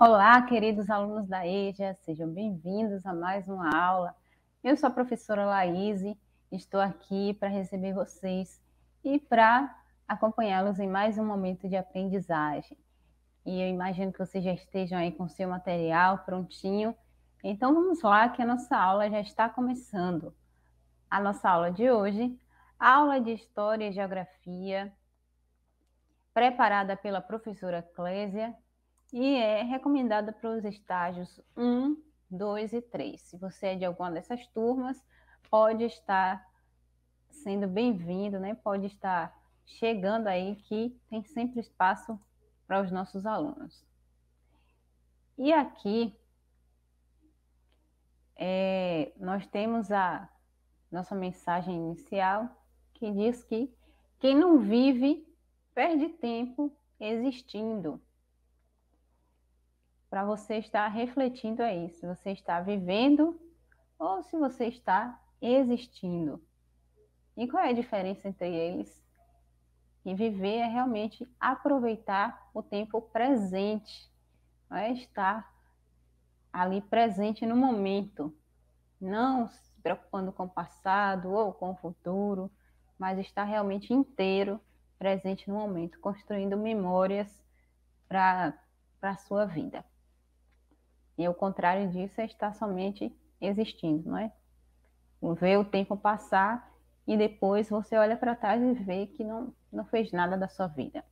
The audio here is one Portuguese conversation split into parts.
Olá, queridos alunos da EJA, sejam bem-vindos a mais uma aula. Eu sou a professora Laís, estou aqui para receber vocês e para acompanhá-los em mais um momento de aprendizagem. E eu imagino que vocês já estejam aí com seu material prontinho. Então vamos lá, que a nossa aula já está começando. A nossa aula de hoje, aula de História e Geografia, preparada pela professora Clésia e é recomendada para os estágios 1, 2 e 3. Se você é de alguma dessas turmas, pode estar sendo bem-vindo, né? Pode estar chegando aí que tem sempre espaço para os nossos alunos. E aqui é, nós temos a nossa mensagem inicial que diz que quem não vive perde tempo existindo para você estar refletindo aí, se você está vivendo ou se você está existindo. E qual é a diferença entre eles? E viver é realmente aproveitar o tempo presente, é estar ali presente no momento, não se preocupando com o passado ou com o futuro, mas estar realmente inteiro, presente no momento, construindo memórias para a sua vida. E o contrário disso é estar somente existindo, não é? Ver o tempo passar e depois você olha para trás e vê que não, não fez nada da sua vida.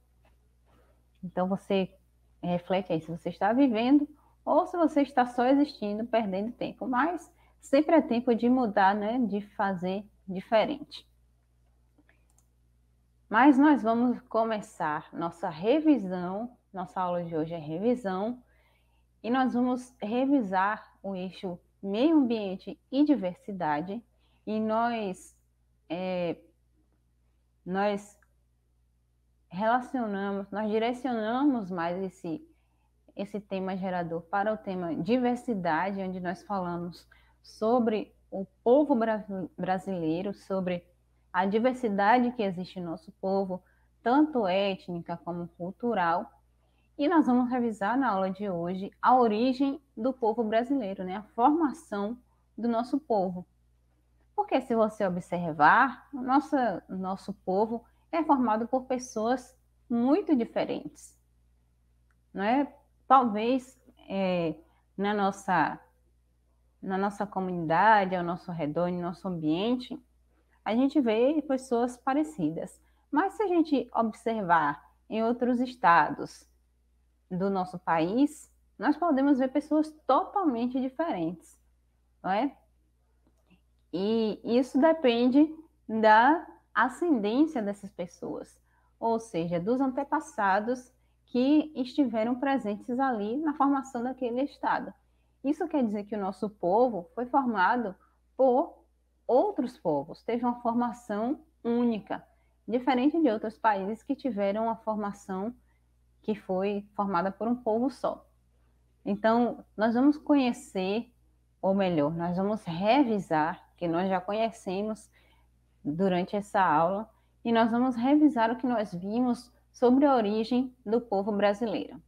Então você reflete aí se você está vivendo ou se você está só existindo, perdendo tempo. Mas sempre é tempo de mudar, né? De fazer diferente. Mas nós vamos começar nossa revisão. Nossa aula de hoje é revisão e nós vamos revisar o eixo meio ambiente e diversidade. E nós é, nós relacionamos, nós direcionamos mais esse esse tema gerador para o tema diversidade, onde nós falamos sobre o povo brasileiro, sobre a diversidade que existe no nosso povo, tanto étnica como cultural, e nós vamos revisar na aula de hoje a origem do povo brasileiro, né? a formação do nosso povo. Porque se você observar, o nosso, povo é formado por pessoas muito diferentes. Não é? Talvez é, na, nossa, na nossa comunidade, ao nosso redor, no nosso ambiente, a gente vê pessoas parecidas. Mas se a gente observar em outros estados, do nosso país, nós podemos ver pessoas totalmente diferentes, não é? E isso depende da ascendência dessas pessoas, ou seja, dos antepassados que estiveram presentes ali na formação daquele estado. Isso quer dizer que o nosso povo foi formado por outros povos, teve uma formação única, diferente de outros países que tiveram uma formação que foi formada por um povo só. Então, nós vamos conhecer, ou melhor, nós vamos revisar, que nós já conhecemos durante essa aula, e nós vamos revisar o que nós vimos sobre a origem do povo brasileiro.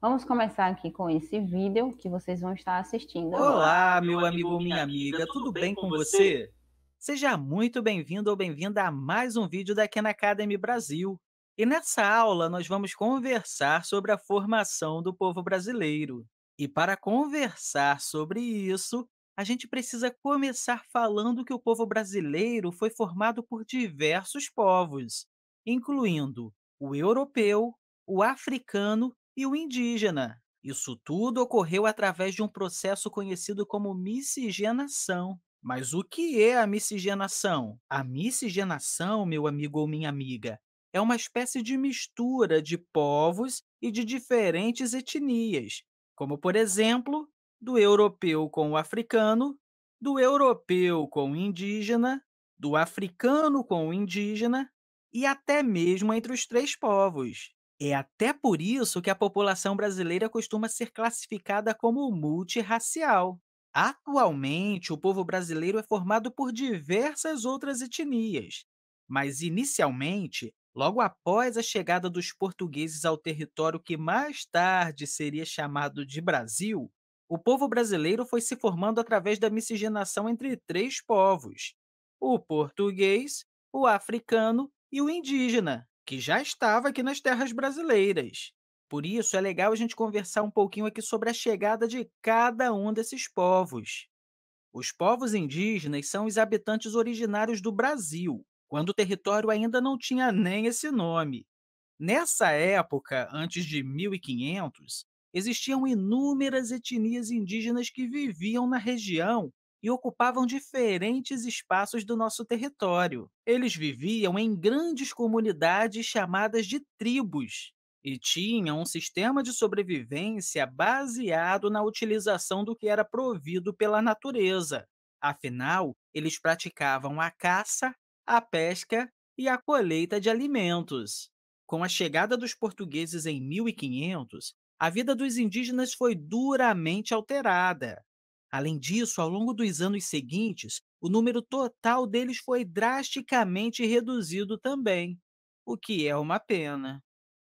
Vamos começar aqui com esse vídeo que vocês vão estar assistindo. Olá, meu amigo ou minha amiga, tudo bem com você? Seja muito bem-vindo ou bem-vinda a mais um vídeo da Khan Academy Brasil. E nessa aula, nós vamos conversar sobre a formação do povo brasileiro. E para conversar sobre isso, a gente precisa começar falando que o povo brasileiro foi formado por diversos povos, incluindo o europeu, o africano e o indígena. Isso tudo ocorreu através de um processo conhecido como miscigenação. Mas o que é a miscigenação? A miscigenação, meu amigo ou minha amiga, é uma espécie de mistura de povos e de diferentes etnias, como, por exemplo, do europeu com o africano, do europeu com o indígena, do africano com o indígena e até mesmo entre os três povos. É até por isso que a população brasileira costuma ser classificada como multirracial. Atualmente, o povo brasileiro é formado por diversas outras etnias, mas inicialmente Logo após a chegada dos portugueses ao território que mais tarde seria chamado de Brasil, o povo brasileiro foi se formando através da miscigenação entre três povos: o português, o africano e o indígena, que já estava aqui nas terras brasileiras. Por isso, é legal a gente conversar um pouquinho aqui sobre a chegada de cada um desses povos. Os povos indígenas são os habitantes originários do Brasil, quando o território ainda não tinha nem esse nome. Nessa época, antes de 1500, existiam inúmeras etnias indígenas que viviam na região e ocupavam diferentes espaços do nosso território. Eles viviam em grandes comunidades chamadas de tribos, e tinha um sistema de sobrevivência baseado na utilização do que era provido pela natureza. Afinal, eles praticavam a caça, a pesca e a colheita de alimentos. Com a chegada dos portugueses em 1500, a vida dos indígenas foi duramente alterada. Além disso, ao longo dos anos seguintes, o número total deles foi drasticamente reduzido também, o que é uma pena.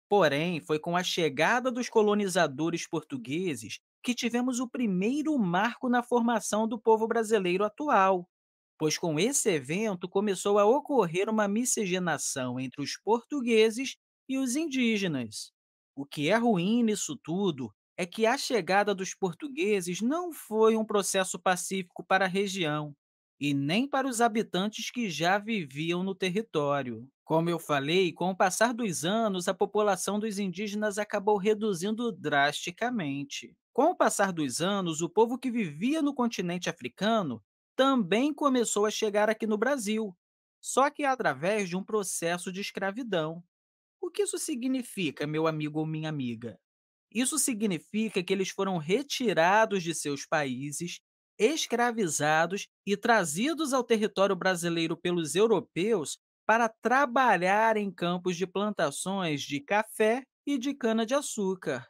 Porém, foi com a chegada dos colonizadores portugueses que tivemos o primeiro marco na formação do povo brasileiro atual, pois com esse evento começou a ocorrer uma miscigenação entre os portugueses e os indígenas. O que é ruim nisso tudo é que a chegada dos portugueses não foi um processo pacífico para a região e nem para os habitantes que já viviam no território. Como eu falei, com o passar dos anos, a população dos indígenas acabou reduzindo drasticamente. Com o passar dos anos, o povo que vivia no continente africano também começou a chegar aqui no Brasil, só que através de um processo de escravidão. O que isso significa, meu amigo ou minha amiga? Isso significa que eles foram retirados de seus países escravizados e trazidos ao território brasileiro pelos europeus para trabalhar em campos de plantações de café e de cana-de-açúcar.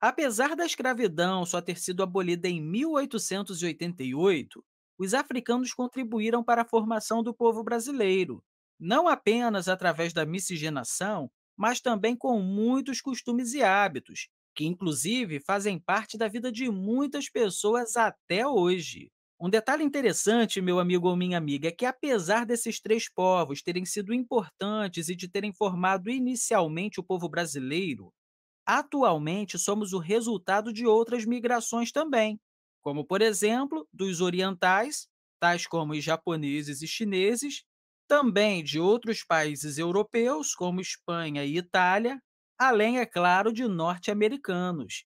Apesar da escravidão só ter sido abolida em 1888, os africanos contribuíram para a formação do povo brasileiro, não apenas através da miscigenação, mas também com muitos costumes e hábitos, que inclusive fazem parte da vida de muitas pessoas até hoje. Um detalhe interessante, meu amigo ou minha amiga, é que apesar desses três povos terem sido importantes e de terem formado inicialmente o povo brasileiro, atualmente somos o resultado de outras migrações também, como, por exemplo, dos orientais, tais como os japoneses e chineses, também de outros países europeus, como Espanha e Itália, além, é claro, de norte-americanos.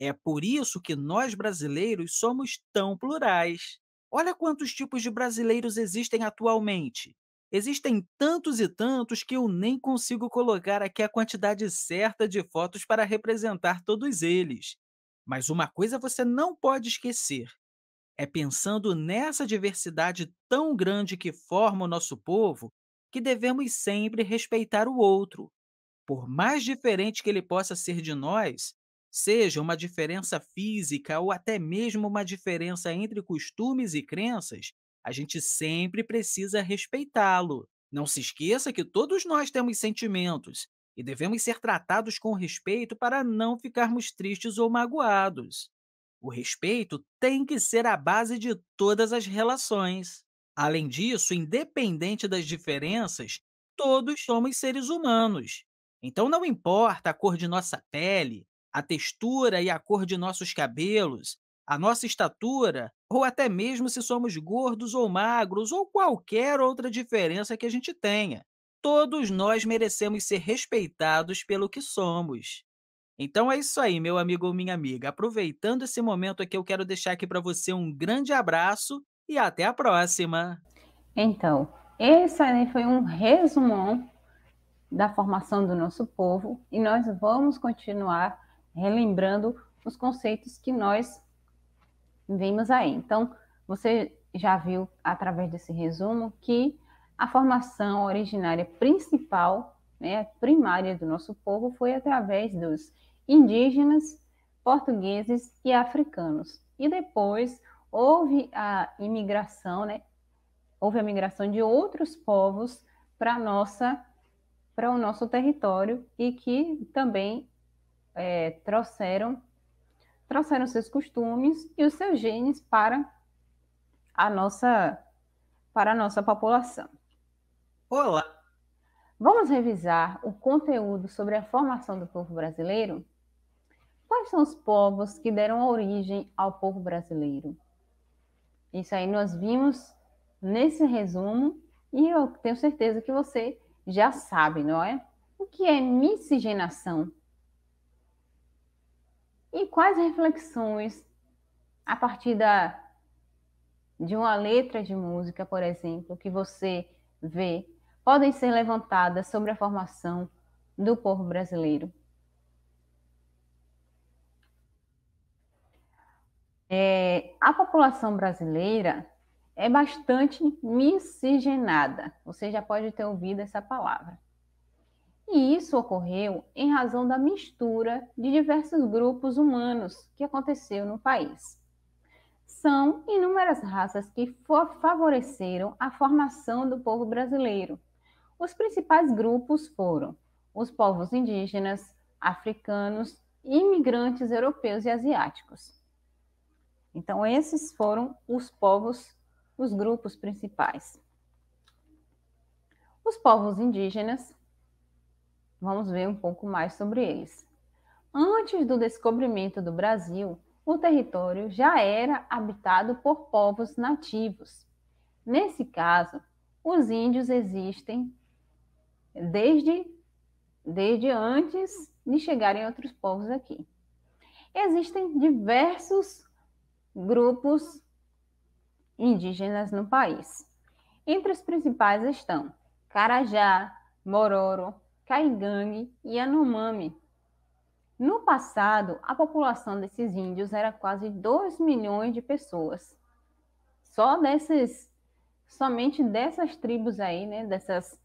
É por isso que nós brasileiros somos tão plurais. Olha quantos tipos de brasileiros existem atualmente. Existem tantos e tantos que eu nem consigo colocar aqui a quantidade certa de fotos para representar todos eles. Mas uma coisa você não pode esquecer: é pensando nessa diversidade tão grande que forma o nosso povo que devemos sempre respeitar o outro, por mais diferente que ele possa ser de nós, seja uma diferença física ou até mesmo uma diferença entre costumes e crenças, a gente sempre precisa respeitá-lo. Não se esqueça que todos nós temos sentimentos e devemos ser tratados com respeito para não ficarmos tristes ou magoados. O respeito tem que ser a base de todas as relações. Além disso, independente das diferenças, todos somos seres humanos então, não importa a cor de nossa pele, a textura e a cor de nossos cabelos, a nossa estatura, ou até mesmo se somos gordos ou magros, ou qualquer outra diferença que a gente tenha. Todos nós merecemos ser respeitados pelo que somos. Então é isso aí, meu amigo ou minha amiga. Aproveitando esse momento aqui, eu quero deixar aqui para você um grande abraço e até a próxima. Então, esse aí foi um resumão da formação do nosso povo e nós vamos continuar relembrando os conceitos que nós vimos aí. Então, você já viu através desse resumo que a formação originária principal, né, primária do nosso povo foi através dos indígenas, portugueses e africanos. E depois houve a imigração, né? Houve a migração de outros povos para nossa para o nosso território e que também é, trouxeram trouxeram seus costumes e os seus genes para a nossa para a nossa população. Olá. Vamos revisar o conteúdo sobre a formação do povo brasileiro? Quais são os povos que deram origem ao povo brasileiro? Isso aí nós vimos nesse resumo e eu tenho certeza que você já sabe, não é? O que é miscigenação? E quais reflexões, a partir da, de uma letra de música, por exemplo, que você vê, podem ser levantadas sobre a formação do povo brasileiro? É, a população brasileira é bastante miscigenada. Você já pode ter ouvido essa palavra. E isso ocorreu em razão da mistura de diversos grupos humanos que aconteceu no país. São inúmeras raças que favoreceram a formação do povo brasileiro. Os principais grupos foram os povos indígenas, africanos, imigrantes europeus e asiáticos. Então, esses foram os povos, os grupos principais. Os povos indígenas Vamos ver um pouco mais sobre eles. Antes do descobrimento do Brasil, o território já era habitado por povos nativos. Nesse caso, os índios existem desde, desde antes de chegarem outros povos aqui. Existem diversos grupos indígenas no país. Entre os principais estão Carajá, Mororo, Caigangue e Anomami. No passado, a população desses índios era quase 2 milhões de pessoas. Só desses, somente dessas tribos aí, né, dessas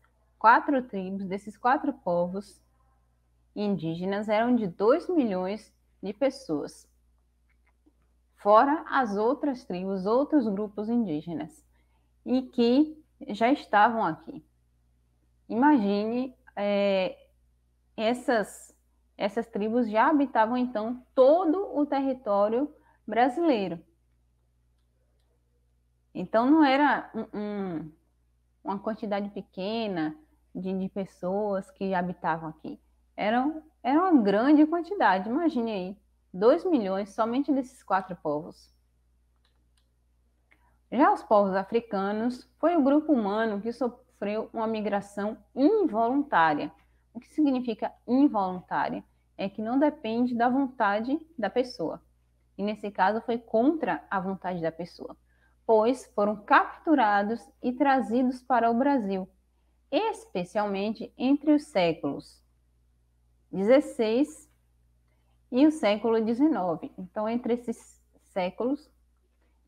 quatro tribos, desses quatro povos indígenas, eram de 2 milhões de pessoas. Fora as outras tribos, outros grupos indígenas, e que já estavam aqui. Imagine é, essas, essas tribos já habitavam então todo o território brasileiro. Então não era um, um, uma quantidade pequena de, de, pessoas que habitavam aqui. Era, era uma grande quantidade, imagine aí, 2 milhões somente desses quatro povos. Já os povos africanos foi o grupo humano que so, sofreu uma migração involuntária. O que significa involuntária? É que não depende da vontade da pessoa. E nesse caso foi contra a vontade da pessoa, pois foram capturados e trazidos para o Brasil, especialmente entre os séculos 16 e o século 19. Então, entre esses séculos,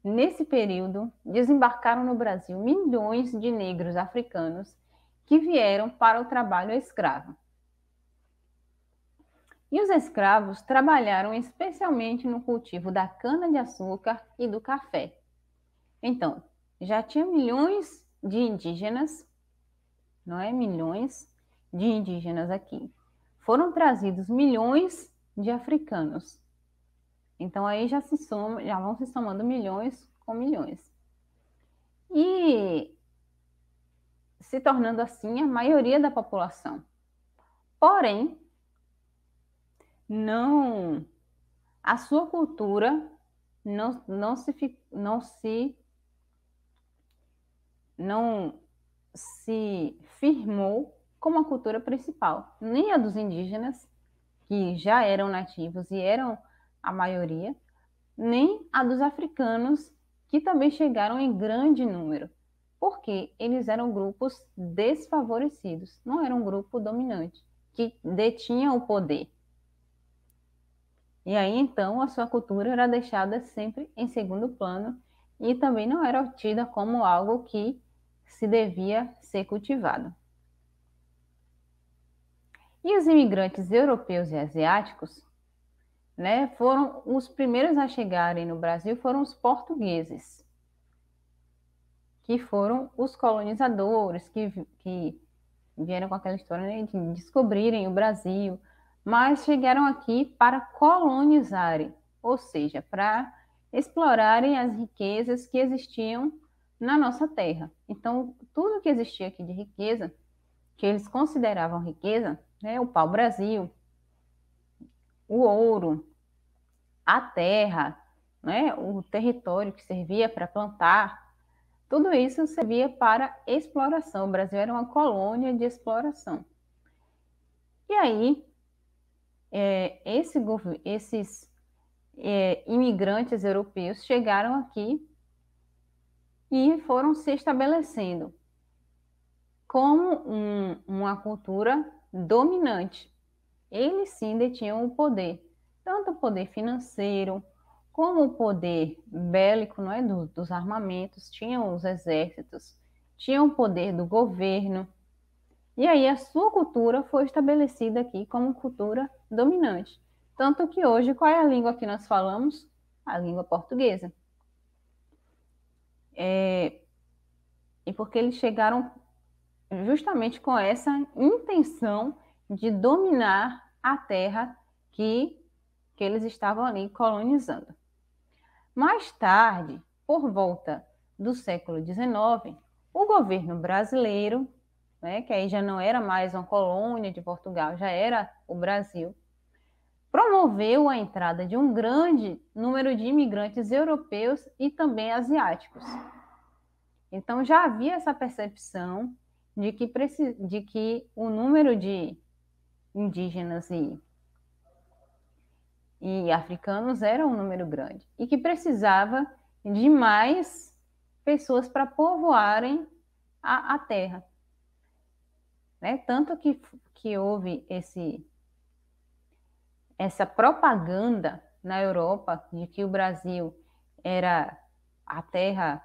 Nesse período, desembarcaram no Brasil milhões de negros africanos que vieram para o trabalho escravo. E os escravos trabalharam especialmente no cultivo da cana-de-açúcar e do café. Então, já tinha milhões de indígenas, não é? Milhões de indígenas aqui. Foram trazidos milhões de africanos então aí já se soma, já vão se somando milhões com milhões. E se tornando assim a maioria da população. Porém, não a sua cultura não, não se não se não se firmou como a cultura principal, nem a dos indígenas, que já eram nativos e eram a maioria, nem a dos africanos, que também chegaram em grande número, porque eles eram grupos desfavorecidos, não era um grupo dominante, que detinha o poder. E aí então a sua cultura era deixada sempre em segundo plano e também não era tida como algo que se devia ser cultivado. E os imigrantes europeus e asiáticos né, foram os primeiros a chegarem no Brasil foram os portugueses, que foram os colonizadores que, que vieram com aquela história né, de descobrirem o Brasil, mas chegaram aqui para colonizarem, ou seja, para explorarem as riquezas que existiam na nossa terra. Então, tudo que existia aqui de riqueza, que eles consideravam riqueza, né, o pau-brasil, o ouro, a terra, né, o território que servia para plantar, tudo isso servia para exploração. O Brasil era uma colônia de exploração. E aí, é, esse, esses é, imigrantes europeus chegaram aqui e foram se estabelecendo como um, uma cultura dominante. Eles sim detinham o poder, tanto o poder financeiro, como o poder bélico não é, do, dos armamentos, tinham os exércitos, tinham o poder do governo. E aí a sua cultura foi estabelecida aqui como cultura dominante. Tanto que hoje, qual é a língua que nós falamos? A língua portuguesa. É, e porque eles chegaram justamente com essa intenção de dominar a terra que, que eles estavam ali colonizando. Mais tarde, por volta do século XIX, o governo brasileiro, né, que aí já não era mais uma colônia de Portugal, já era o Brasil, promoveu a entrada de um grande número de imigrantes europeus e também asiáticos. Então já havia essa percepção de que, de que o número de indígenas e, e africanos era um número grande e que precisava de mais pessoas para povoarem a, a terra. Né? Tanto que, que houve esse essa propaganda na Europa de que o Brasil era a terra,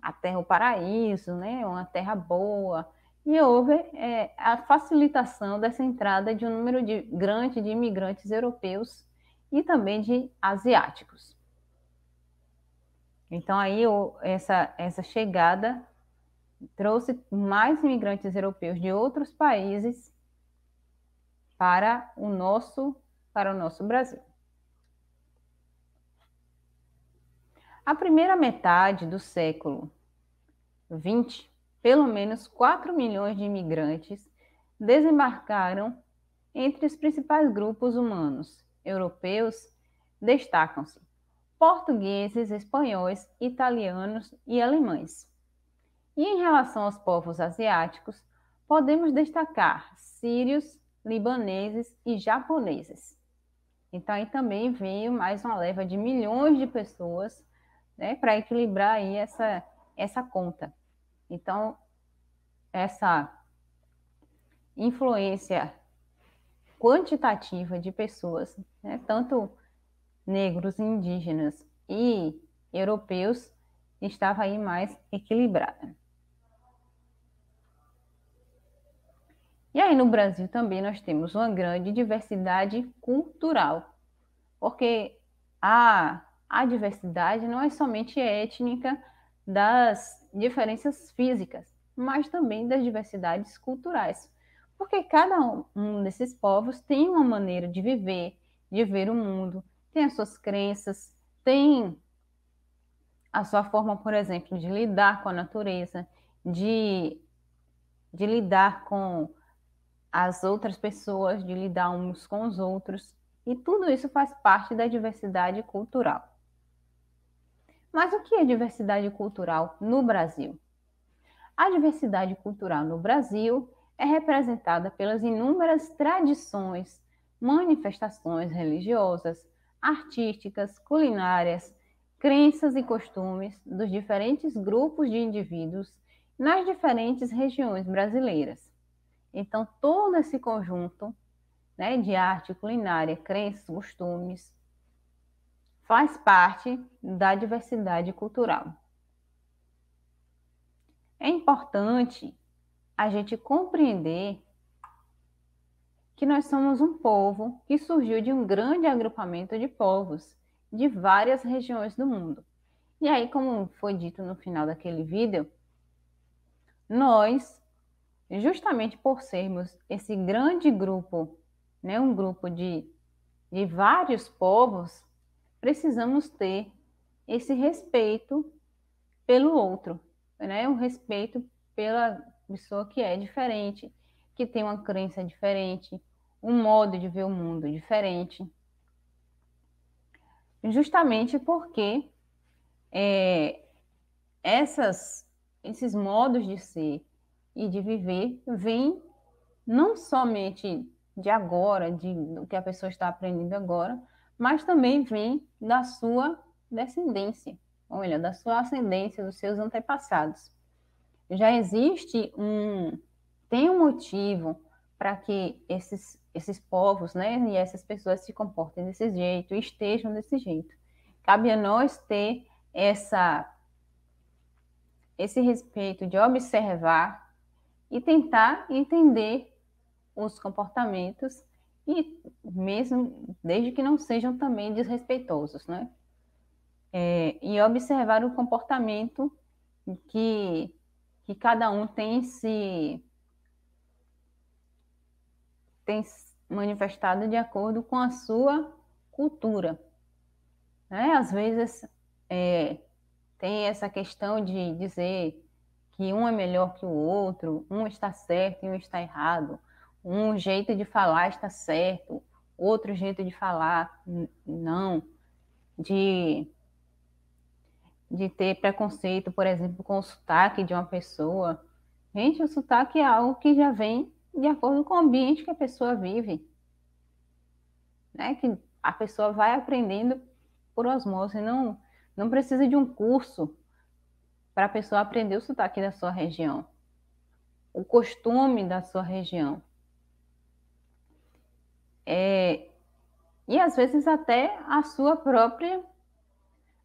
a terra o paraíso, né, uma terra boa, e houve é, a facilitação dessa entrada de um número de, grande de imigrantes europeus e também de asiáticos. Então aí essa, essa chegada trouxe mais imigrantes europeus de outros países para o nosso para o nosso Brasil. A primeira metade do século XX, pelo menos 4 milhões de imigrantes desembarcaram entre os principais grupos humanos europeus, destacam-se portugueses, espanhóis, italianos e alemães. E em relação aos povos asiáticos, podemos destacar sírios, libaneses e japoneses. Então, aí também veio mais uma leva de milhões de pessoas né, para equilibrar aí essa, essa conta. Então, essa influência quantitativa de pessoas, né, tanto negros, indígenas e europeus, estava aí mais equilibrada. E aí no Brasil também nós temos uma grande diversidade cultural, porque a, a diversidade não é somente étnica das diferenças físicas, mas também das diversidades culturais. Porque cada um desses povos tem uma maneira de viver, de ver o mundo, tem as suas crenças, tem a sua forma, por exemplo, de lidar com a natureza, de, de lidar com as outras pessoas, de lidar uns com os outros, e tudo isso faz parte da diversidade cultural. Mas o que é diversidade cultural no Brasil? A diversidade cultural no Brasil é representada pelas inúmeras tradições, manifestações religiosas, artísticas, culinárias, crenças e costumes dos diferentes grupos de indivíduos nas diferentes regiões brasileiras. Então, todo esse conjunto né, de arte, culinária, crenças, costumes, faz parte da diversidade cultural. É importante a gente compreender que nós somos um povo que surgiu de um grande agrupamento de povos de várias regiões do mundo. E aí, como foi dito no final daquele vídeo, nós justamente por sermos esse grande grupo, né, um grupo de, de vários povos, precisamos ter esse respeito pelo outro, né, um respeito pela pessoa que é diferente, que tem uma crença diferente, um modo de ver o mundo diferente. Justamente porque é, essas, esses modos de ser e de viver vêm não somente de agora, de, do que a pessoa está aprendendo agora, mas também vem da sua descendência, ou melhor, da sua ascendência, dos seus antepassados. Já existe um, tem um motivo para que esses, esses povos, né, e essas pessoas se comportem desse jeito, estejam desse jeito. Cabe a nós ter essa esse respeito de observar e tentar entender os comportamentos e mesmo desde que não sejam também desrespeitosos, né? É, e observar o comportamento que, que cada um tem se tem manifestado de acordo com a sua cultura. Né? Às vezes é, tem essa questão de dizer que um é melhor que o outro, um está certo e um está errado, um jeito de falar está certo, outro jeito de falar não, de, de ter preconceito, por exemplo, com o sotaque de uma pessoa. Gente, o sotaque é algo que já vem de acordo com o ambiente que a pessoa vive. Né? Que a pessoa vai aprendendo por osmose, não não precisa de um curso para a pessoa aprender o sotaque da sua região, o costume da sua região. É, e às vezes até a sua própria,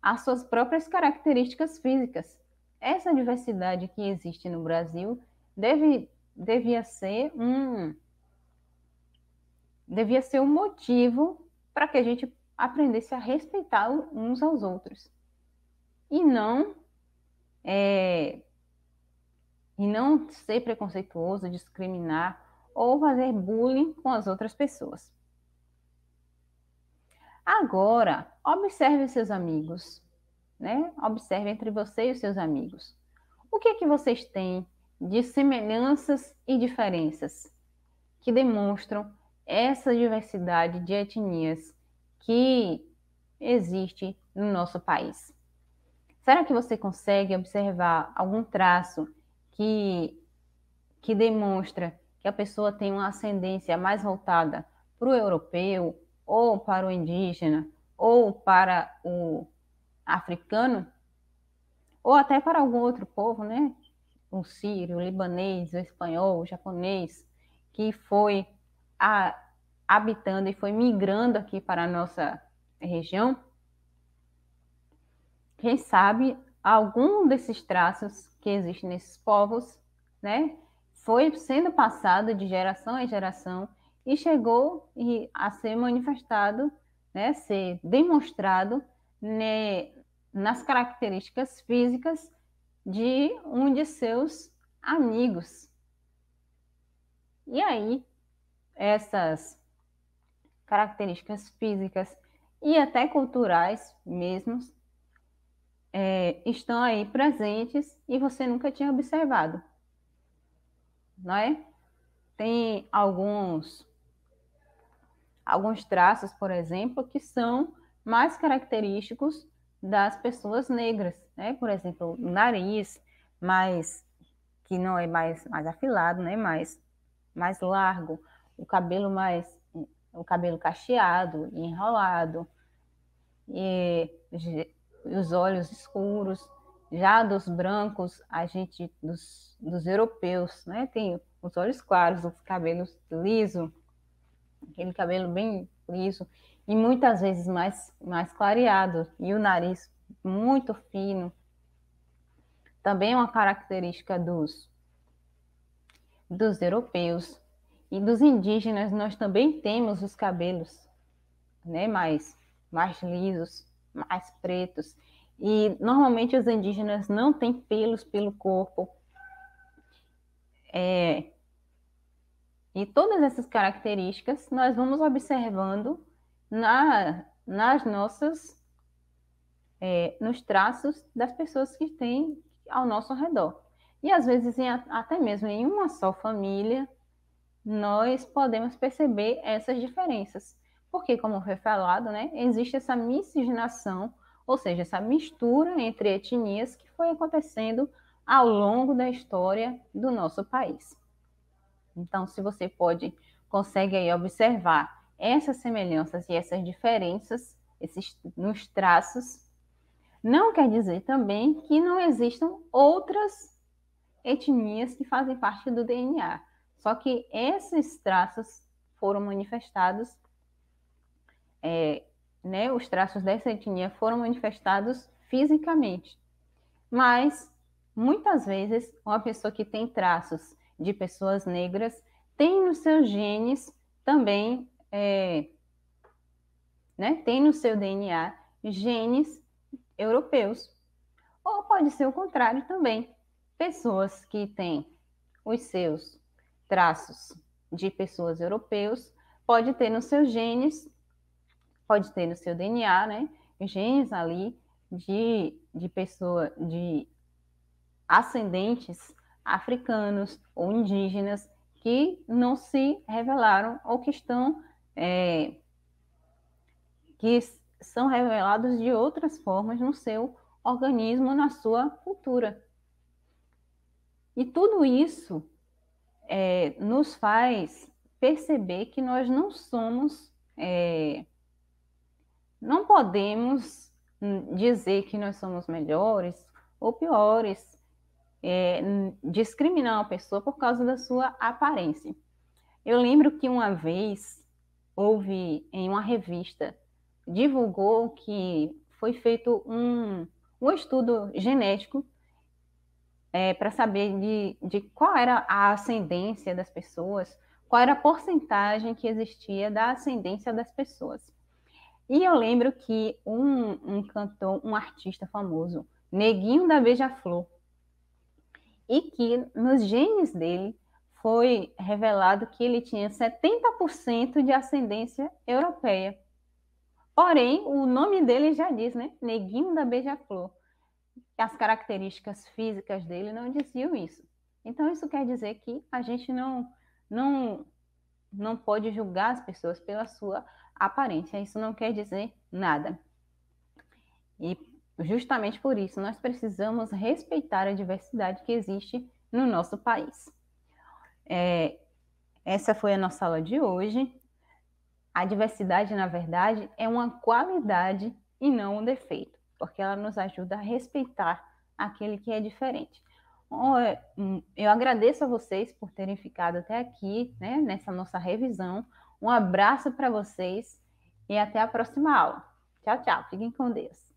as suas próprias características físicas. Essa diversidade que existe no Brasil deve, devia ser um devia ser um motivo para que a gente aprendesse a respeitar uns aos outros e não é, e não ser preconceituoso, discriminar ou fazer bullying com as outras pessoas. Agora, observe seus amigos, né? Observe entre você e os seus amigos. O que é que vocês têm de semelhanças e diferenças que demonstram essa diversidade de etnias que existe no nosso país? Será que você consegue observar algum traço que, que demonstra que a pessoa tem uma ascendência mais voltada para o europeu, ou para o indígena, ou para o africano, ou até para algum outro povo, né? O sírio, o libanês, o espanhol, o japonês, que foi a, habitando e foi migrando aqui para a nossa região quem sabe algum desses traços que existem nesses povos, né, foi sendo passado de geração em geração e chegou a ser manifestado, né, ser demonstrado né, nas características físicas de um de seus amigos. E aí, essas características físicas e até culturais mesmos é, estão aí presentes e você nunca tinha observado. Não é? Tem alguns alguns traços, por exemplo, que são mais característicos das pessoas negras, né? Por exemplo, o nariz mais que não é mais mais afilado, né? Mais mais largo, o cabelo mais o cabelo cacheado, enrolado, e os olhos escuros. Já dos brancos, a gente, dos, dos europeus, né? Tem os olhos claros, os cabelos lisos, aquele cabelo bem liso, e muitas vezes mais, mais clareado, e o nariz muito fino. Também é uma característica dos, dos europeus. E dos indígenas, nós também temos os cabelos né, mais, mais lisos, mais pretos. E normalmente os indígenas não têm pelos pelo corpo. É, e todas essas características nós vamos observando na, nas nossas, é, nos traços das pessoas que têm ao nosso redor. E às vezes, em, até mesmo em uma só família, nós podemos perceber essas diferenças. Porque, como foi falado, né, existe essa miscigenação, ou seja, essa mistura entre etnias que foi acontecendo ao longo da história do nosso país. Então, se você pode, consegue aí observar essas semelhanças e essas diferenças esses, nos traços, não quer dizer também que não existam outras etnias que fazem parte do DNA. Só que esses traços foram manifestados, né, os traços dessa etnia foram manifestados fisicamente. Mas, muitas vezes, uma pessoa que tem traços de pessoas negras tem nos seus genes também, é, né, tem no seu DNA genes europeus. Ou pode ser o contrário também. Pessoas que têm os seus traços de pessoas europeus, pode ter nos seus genes, pode ter no seu DNA, né, genes ali de, de pessoa, de ascendentes africanos ou indígenas que não se revelaram ou que estão é, que são revelados de outras formas no seu organismo, na sua cultura. E tudo isso é, nos faz perceber que nós não somos, é, não podemos dizer que nós somos melhores ou piores é, discriminar uma pessoa por causa da sua aparência. Eu lembro que uma vez houve em uma revista, divulgou que foi feito um, um estudo genético é, para saber de, de qual era a ascendência das pessoas, qual era a porcentagem que existia da ascendência das pessoas. E eu lembro que um, um cantor, um artista famoso, Neguinho da Beija-Flor, e que nos genes dele foi revelado que ele tinha 70% de ascendência europeia. Porém, o nome dele já diz, né? Neguinho da Beija-Flor. As características físicas dele não diziam isso. Então, isso quer dizer que a gente não, não, não pode julgar as pessoas pela sua aparência. Isso não quer dizer nada. E Justamente por isso, nós precisamos respeitar a diversidade que existe no nosso país. É, essa foi a nossa aula de hoje. A diversidade, na verdade, é uma qualidade e não um defeito, porque ela nos ajuda a respeitar aquele que é diferente. É, hum, eu agradeço a vocês por terem ficado até aqui, né, nessa nossa revisão. Um abraço para vocês e até a próxima aula. Tchau, tchau. Fiquem com Deus.